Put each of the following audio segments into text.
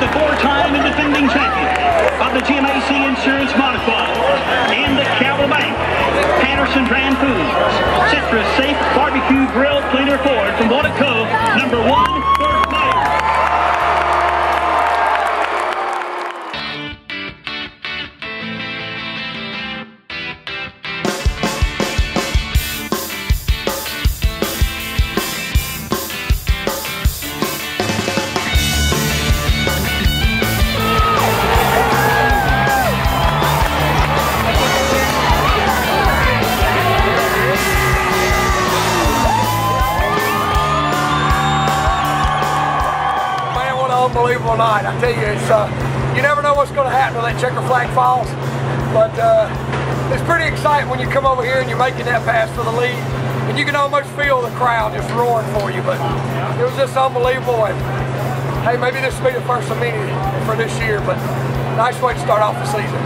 the four-time and defending champion of the GMAC Insurance Modified and the Capital Bank, Patterson Brand Foods, CitruSafe Barbecue Grill Cleaner Ford from Walnut Cove. Unbelievable night. I tell you, it's uh, you never know what's going to happen when that checker flag falls. But uh, it's pretty exciting when you come over here and you're making that pass for the lead. And you can almost feel the crowd just roaring for you. But it was just unbelievable. And hey, maybe this will be the first of many for this year. But nice way to start off the season.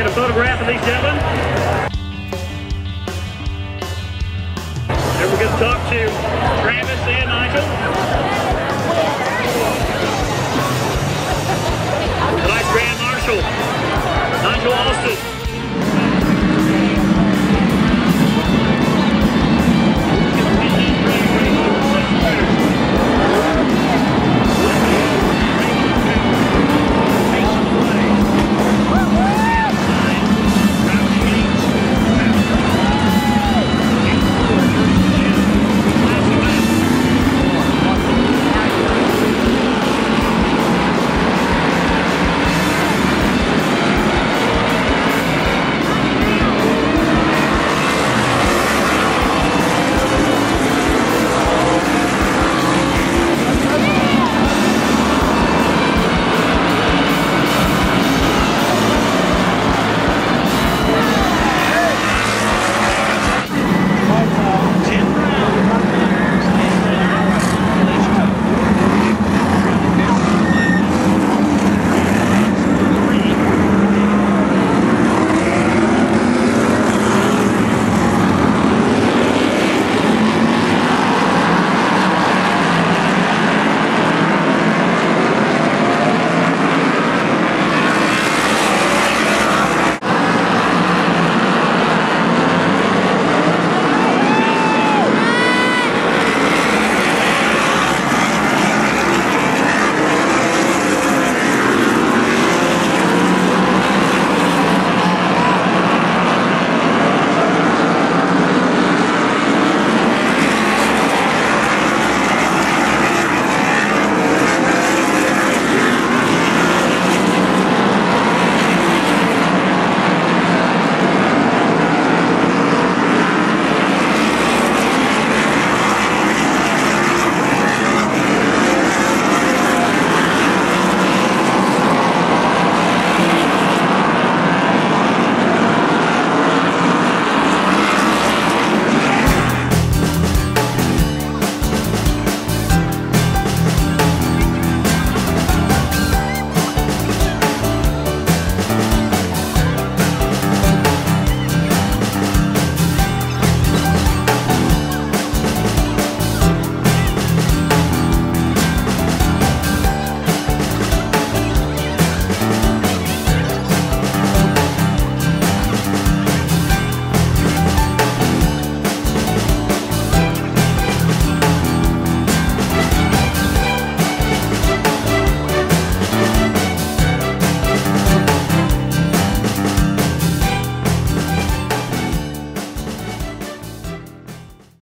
Get a photograph of these gentlemen? And we're going to talk to Travis and Nigel.